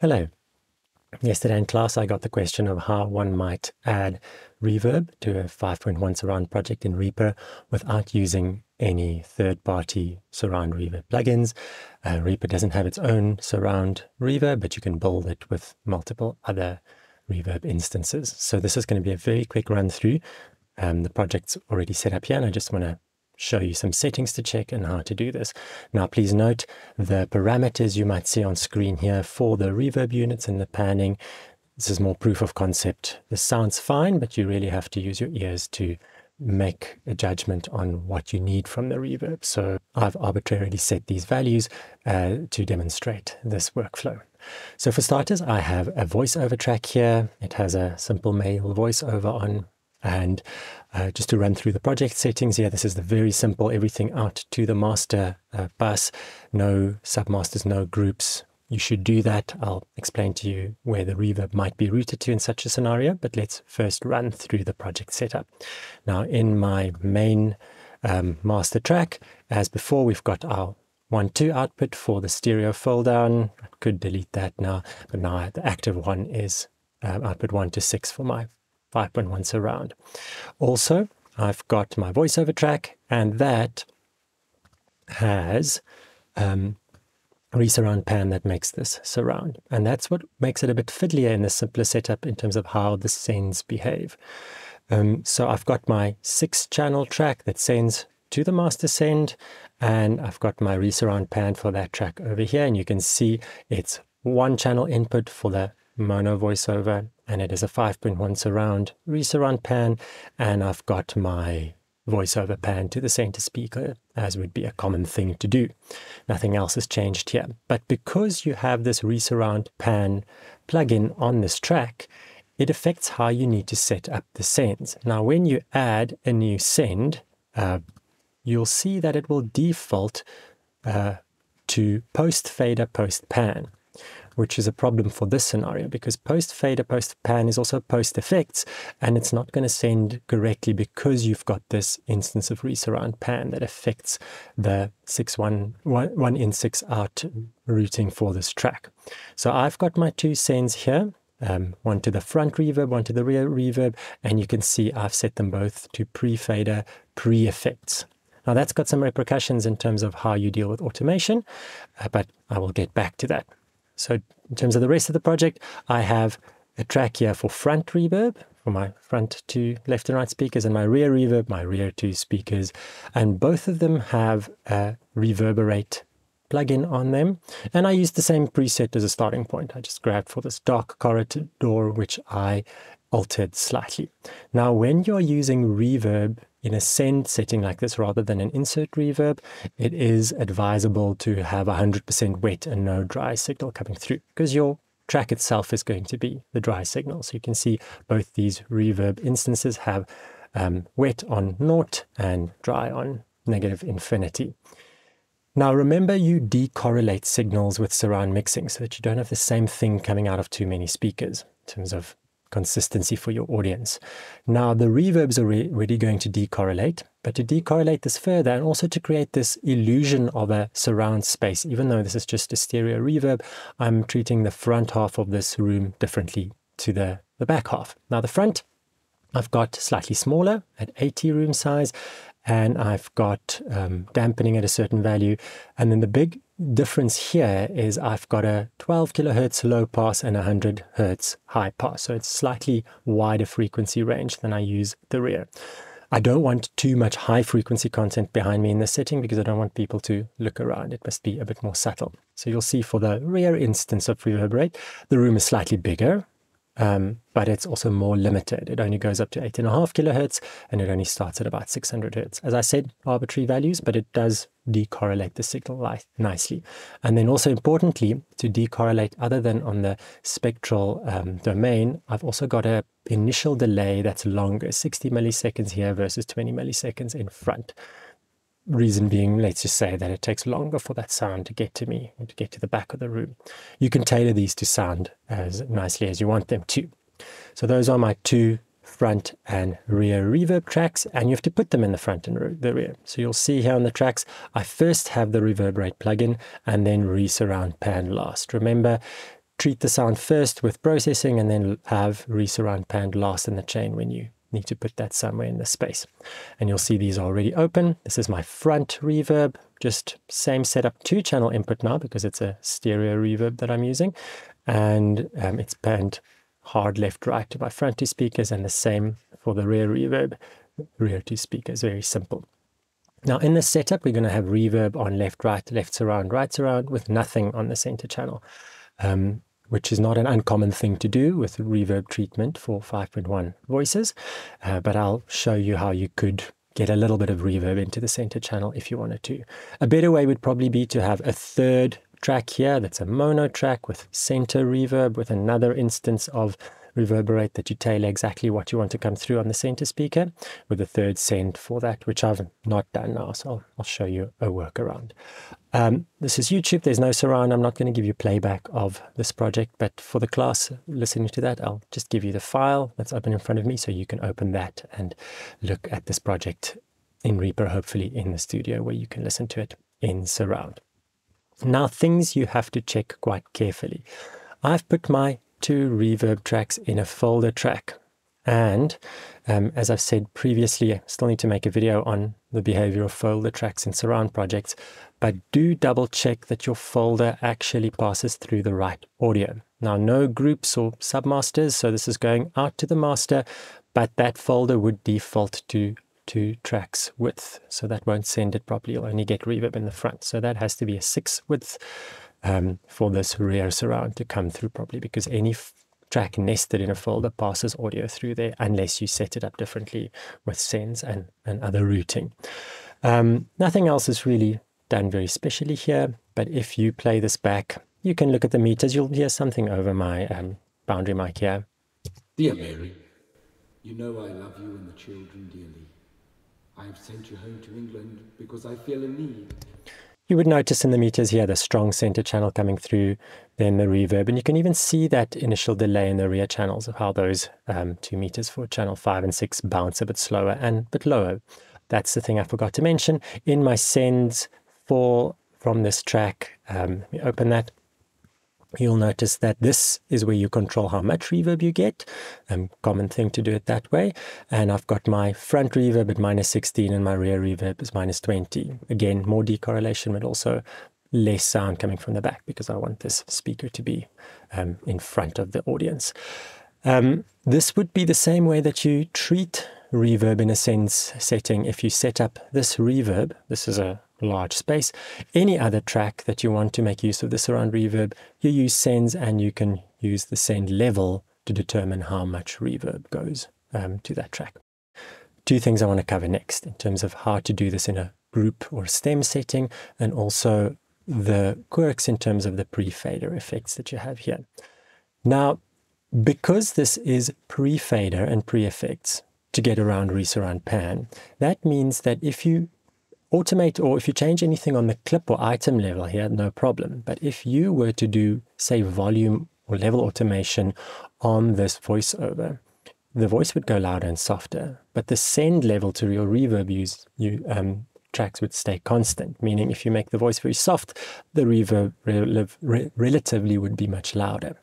Hello. Yesterday in class, I got the question of how one might add reverb to a 5.1 surround project in Reaper without using any third-party surround reverb plugins. Uh, Reaper doesn't have its own surround reverb, but you can build it with multiple other reverb instances. So this is going to be a very quick run through. Um, the project's already set up here, and I just want to show you some settings to check and how to do this. Now, please note the parameters you might see on screen here for the reverb units and the panning. This is more proof of concept. This sounds fine, but you really have to use your ears to make a judgment on what you need from the reverb. So I've arbitrarily set these values uh, to demonstrate this workflow. So for starters, I have a voiceover track here. It has a simple male voiceover on and uh, just to run through the project settings here, this is the very simple everything out to the master uh, bus, no submasters, no groups. You should do that. I'll explain to you where the reverb might be routed to in such a scenario, but let's first run through the project setup. Now, in my main um, master track, as before, we've got our 1-2 output for the stereo fold down. I could delete that now, but now the active one is um, output 1 to 6 for my 5.1 surround. Also, I've got my voiceover track, and that has um, ReaSurroundPan that makes this surround. And that's what makes it a bit fiddlier in the simpler setup in terms of how the sends behave. Um, so I've got my six channel track that sends to the master send, and I've got my ReaSurroundPan for that track over here. And you can see it's one channel input for the mono voiceover and it is a 5.1 surround ReaSurroundPan and I've got my voiceover pan to the center speaker as would be a common thing to do. Nothing else has changed here. But because you have this resurround pan plugin on this track, it affects how you need to set up the sends. Now, when you add a new send, uh, you'll see that it will default uh, to post fader, post pan which is a problem for this scenario because post fader, post pan is also post effects, and it's not going to send correctly because you've got this instance of ReaSurroundPan that affects the 6 1, one, in 6 out routing for this track. So I've got my two sends here. Um, one to the front reverb, one to the rear reverb, and you can see I've set them both to pre-fader, pre-effects. Now that's got some repercussions in terms of how you deal with automation, uh, but I will get back to that. So in terms of the rest of the project, I have a track here for front reverb for my front two left and right speakers and my rear reverb, my rear two speakers. And both of them have a ReaVerbate plugin on them. And I used the same preset as a starting point. I just grabbed for this dark corridor, which I altered slightly. Now, when you're using reverb in a send setting like this rather than an insert reverb, it is advisable to have 100% wet and no dry signal coming through because your track itself is going to be the dry signal. So you can see both these reverb instances have um, wet on naught and dry on negative infinity. Now remember you decorrelate signals with surround mixing so that you don't have the same thing coming out of too many speakers in terms of consistency for your audience. Now, the reverbs are re- really going to decorrelate, but to decorrelate this further and also to create this illusion of a surround space, even though this is just a stereo reverb, I'm treating the front half of this room differently to the, the back half. Now, the front I've got slightly smaller at 80 room size, and I've got um, dampening at a certain value. And then the big difference here is I've got a 12 kilohertz low pass and a 100 hertz high pass. So it's slightly wider frequency range than I use the rear. I don't want too much high frequency content behind me in this setting because I don't want people to look around. It must be a bit more subtle. So you'll see for the rear instance of ReaVerbate, the room is slightly bigger, um, but it's also more limited. It only goes up to 8.5 kilohertz and it only starts at about 600 hertz. As I said, arbitrary values, but it does decorrelate the signal nicely. And then also importantly, to decorrelate other than on the spectral um, domain, I've also got a initial delay that's longer, 60 milliseconds here versus 20 milliseconds in front reason being, let's just say that it takes longer for that sound to get to me to get to the back of the room. You can tailor these to sound as nicely as you want them to. So those are my two front and rear reverb tracks, and you have to put them in the front and the rear. So you'll see here on the tracks, I first have the ReaVerbate plugin and then ReaSurroundPan last. Remember, treat the sound first with processing and then have ReaSurroundPan last in the chain when you need to put that somewhere in the space. And you'll see these are already open. This is my front reverb, just same setup, two channel input now because it's a stereo reverb that I'm using. And um, it's panned hard left right to my front two speakers and the same for the rear reverb, rear two speakers, very simple. Now in this setup, we're going to have reverb on left, right, left surround, right surround with nothing on the center channel. Um, which is not an uncommon thing to do with reverb treatment for 5.1 voices, uh, but I'll show you how you could get a little bit of reverb into the center channel if you wanted to. A better way would probably be to have a third track here that's a mono track with center reverb with another instance of ReaVerbate that you tailor exactly what you want to come through on the center speaker with a third send for that, which I've not done now. So I'll, I'll show you a workaround. Um, this is YouTube. There's no surround. I'm not going to give you playback of this project, but for the class listening to that, I'll just give you the file that's open in front of me so you can open that and look at this project in Reaper, hopefully in the studio where you can listen to it in surround. Now, things you have to check quite carefully. I've put my two reverb tracks in a folder track. And um, as I've said previously, I still need to make a video on the behavior of folder tracks in surround projects, but do double check that your folder actually passes through the right audio. Now, no groups or submasters, so this is going out to the master, but that folder would default to two tracks width, so that won't send it properly. You'll only get reverb in the front. So that has to be a six width um, for this rear surround to come through properly because any track nested in a folder passes audio through there unless you set it up differently with sends and, and other routing. Um, nothing else is really done very specially here, but if you play this back, you can look at the meters. You'll hear something over my um, boundary mic here. Dear Mary, you know I love you and the children dearly. I have sent you home to England because I feel a need you would notice in the meters here the strong center channel coming through, then the reverb, and you can even see that initial delay in the rear channels of how those um, two meters for channel five and six bounce a bit slower and a bit lower. That's the thing I forgot to mention. In my sends for from this track, um, let me open that you'll notice that this is where you control how much reverb you get. Um, common thing to do it that way. And I've got my front reverb at minus 16 and my rear reverb is minus 20. Again, more decorrelation, but also less sound coming from the back because I want this speaker to be um, in front of the audience. Um, this would be the same way that you treat reverb in a sense setting. If you set up this reverb, this is a large space. Any other track that you want to make use of the surround reverb, you use sends and you can use the send level to determine how much reverb goes um, to that track. Two things I want to cover next in terms of how to do this in a group or stem setting and also the quirks in terms of the pre-fader effects that you have here. Now, because this is pre-fader and pre-effects to get around ReaSurroundPan, that means that if you automate or if you change anything on the clip or item level here, no problem. But if you were to do, say, volume or level automation on this voiceover, the voice would go louder and softer, but the send level to your reverb use you um, tracks would stay constant. Meaning, if you make the voice very soft, the reverb re relatively would be much louder,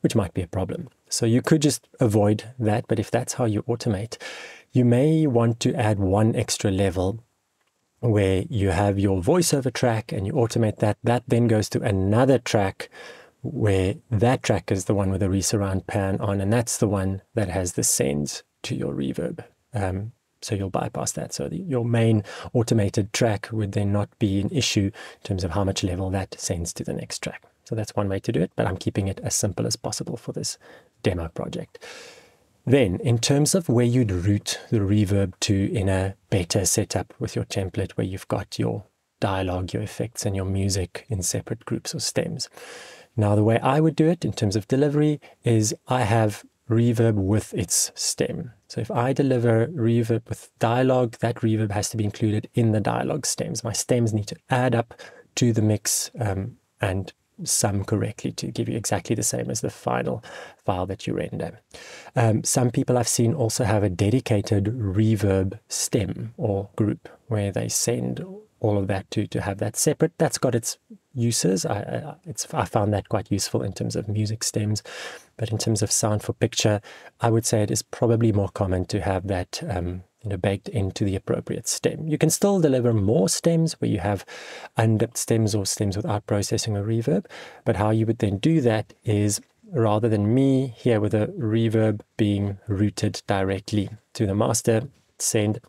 which might be a problem. So you could just avoid that. But if that's how you automate, you may want to add one extra level where you have your voiceover track and you automate that. That then goes to another track where that track is the one with the ReaSurroundPan on, and that's the one that has the sends to your reverb. Um, so you'll bypass that. So the, your main automated track would then not be an issue in terms of how much level that sends to the next track. So that's one way to do it, but I'm keeping it as simple as possible for this demo project. Then, in terms of where you'd route the reverb to in a better setup with your template where you've got your dialogue, your effects, and your music in separate groups or stems. Now, the way I would do it in terms of delivery is I have reverb with its stem. So if I deliver reverb with dialogue, that reverb has to be included in the dialogue stems. My stems need to add up to the mix um, and sum correctly to give you exactly the same as the final file that you render. Um, some people I've seen also have a dedicated reverb stem or group where they send all of that to to have that separate. That's got its uses. I, I, it's, I found that quite useful in terms of music stems. But in terms of sound for picture, I would say it is probably more common to have that um, you know, baked into the appropriate stem. You can still deliver more stems where you have undipped stems or stems without processing or reverb. But how you would then do that is rather than me here with a reverb being routed directly to the master, send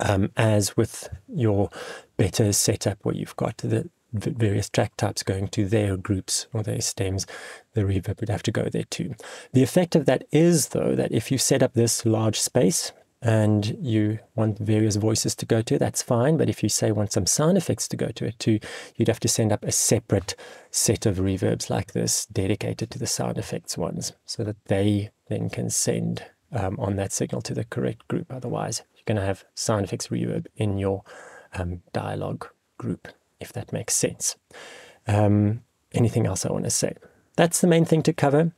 um, as with your better setup where you've got the various track types going to their groups or their stems, the reverb would have to go there too. The effect of that is, though, that if you set up this large space and you want various voices to go to, that's fine. But if you say want some sound effects to go to it too, you'd have to send up a separate set of reverbs like this dedicated to the sound effects ones so that they then can send um, on that signal to the correct group. Otherwise, you're going to have sound effects reverb in your um, dialogue group if that makes sense. Um, anything else I want to say? That's the main thing to cover.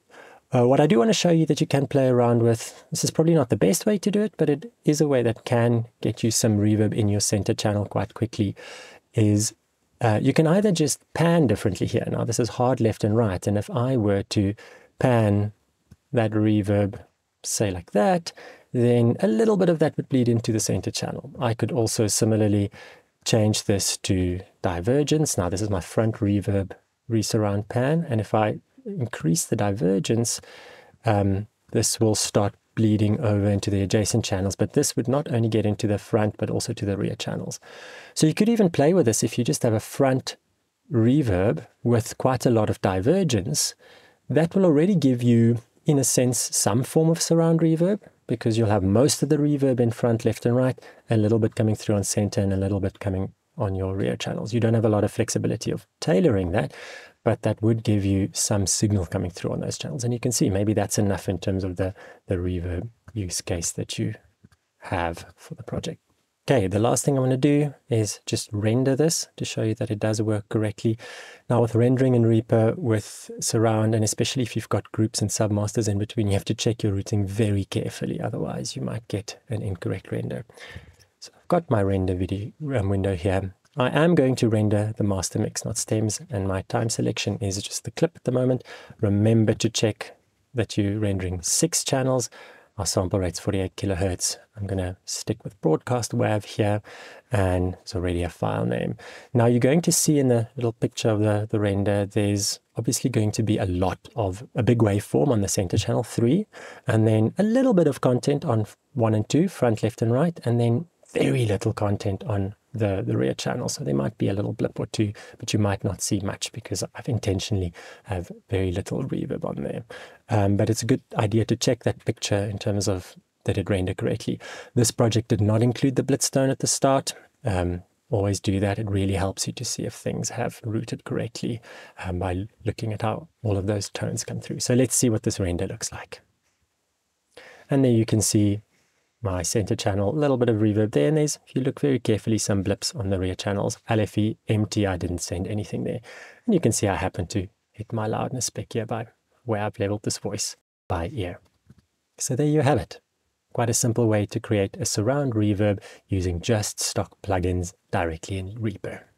Uh, what I do want to show you that you can play around with, this is probably not the best way to do it, but it is a way that can get you some reverb in your center channel quite quickly, is uh, you can either just pan differently here. Now this is hard left and right, and if I were to pan that reverb, say like that, then a little bit of that would bleed into the center channel. I could also similarly change this to divergence. Now this is my front reverb ReaSurroundPan. And if I increase the divergence, um, this will start bleeding over into the adjacent channels, but this would not only get into the front, but also to the rear channels. So you could even play with this if you just have a front reverb with quite a lot of divergence, that will already give you, in a sense, some form of surround reverb because you'll have most of the reverb in front, left, and right, a little bit coming through on center and a little bit coming on your rear channels. You don't have a lot of flexibility of tailoring that, but that would give you some signal coming through on those channels. And you can see maybe that's enough in terms of the, the reverb use case that you have for the project. Okay, the last thing I want to do is just render this to show you that it does work correctly. Now with rendering in Reaper with surround, and especially if you've got groups and submasters in between, you have to check your routing very carefully. Otherwise you might get an incorrect render. So I've got my render video um, window here. I am going to render the master mix, not stems, and my time selection is just the clip at the moment. Remember to check that you're rendering six channels our sample rate's 48 kilohertz. I'm going to stick with broadcast WAV here, and it's already a file name. Now you're going to see in the little picture of the, the render, there's obviously going to be a lot of a big waveform on the center channel 3, and then a little bit of content on 1 and 2, front, left, and right, and then very little content on the, the rear channel. So there might be a little blip or two, but you might not see much because I've intentionally have very little reverb on there. Um, but it's a good idea to check that picture in terms of that it rendered correctly. This project did not include the BLITS tone at the start. Um, always do that. It really helps you to see if things have routed correctly um, by looking at how all of those tones come through. So let's see what this render looks like. And there you can see my center channel, a little bit of reverb there. And there's, if you look very carefully, some blips on the rear channels. LFE empty, I didn't send anything there. And you can see I happen to hit my loudness spec here by where I've leveled this voice by ear. So there you have it. Quite a simple way to create a surround reverb using just stock plugins directly in Reaper.